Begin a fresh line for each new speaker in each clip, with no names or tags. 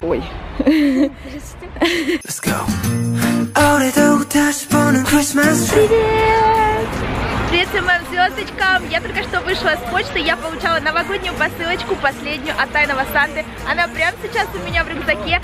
Ой. Привет! Привет моим звездочкам! Я только что вышла с почты, я получала новогоднюю посылочку, последнюю от Тайного Санты. Она прямо сейчас у меня в рюкзаке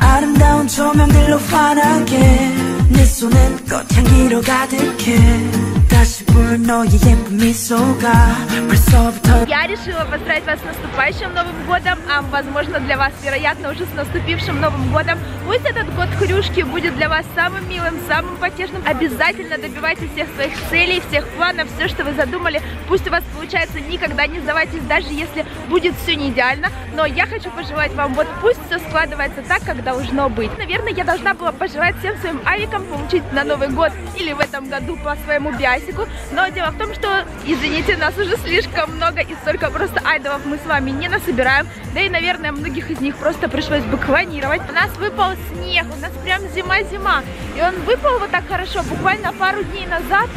решила поздравить вас с наступающим Новым Годом, а возможно для вас, вероятно, уже с наступившим Новым Годом. Пусть этот год хрюшки будет для вас самым милым, самым потешным. Обязательно добивайтесь всех своих целей, всех планов, все, что вы задумали. Пусть у вас получается, никогда не сдавайтесь, даже если будет все не идеально. Но я хочу пожелать вам, вот пусть все складывается так, как должно быть. Наверное, я должна была пожелать всем своим авикам получить на Новый год или в этом году по своему биасику. Но дело в том, что, извините, нас уже слишком много и столько просто айдолов мы с вами не насобираем. Да и, наверное, многих из них просто пришлось бы клонировать. У нас выпал снег, у нас прям зима-зима. И он выпал вот так хорошо, буквально пару дней назад.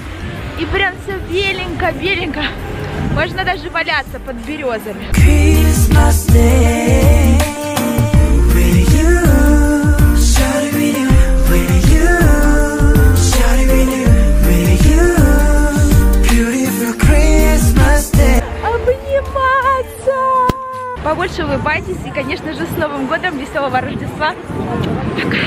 И прям все беленько-беленько. Можно даже валяться под березами.
Christmas
Побольше улыбайтесь и, конечно же, с Новым годом, веселого Рождества. Пока!